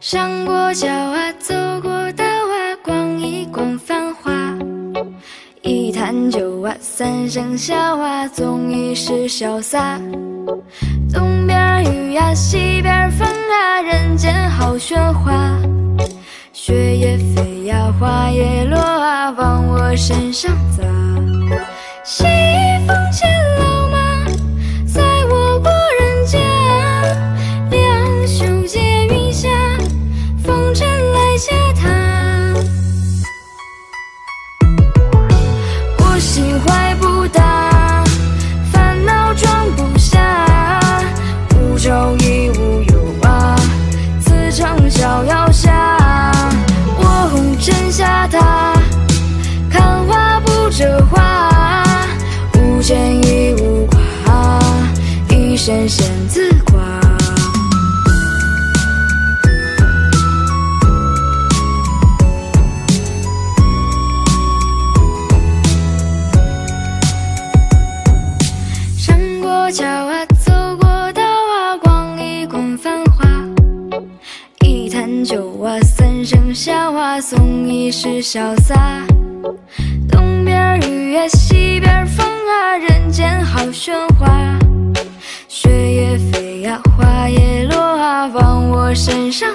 上过桥啊，走过道啊，逛一逛繁华。一坛酒啊，三声笑啊，总已是潇洒。东边雨呀，西边风啊，人间好喧哗。雪也飞呀，花也落啊，往我身上砸。谢谢他。桥啊，走过道啊，逛一逛繁华。一坛酒啊，三生笑啊，送一世潇洒。东边雨啊，西边风啊，人间好喧哗。雪也飞呀，花也落啊，往我身上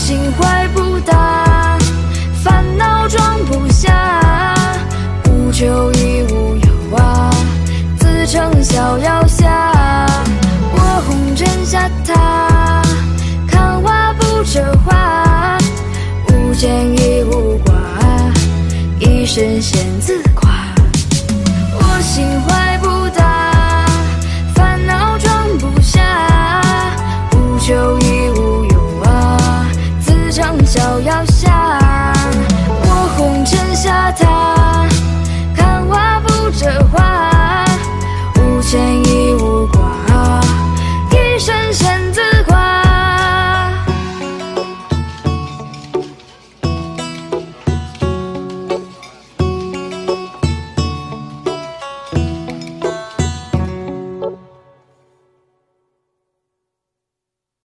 心怀不大，烦恼装不下，不求一无有啊，自称逍遥侠。我红尘下榻，看花不折花，无见亦无挂，一身仙子。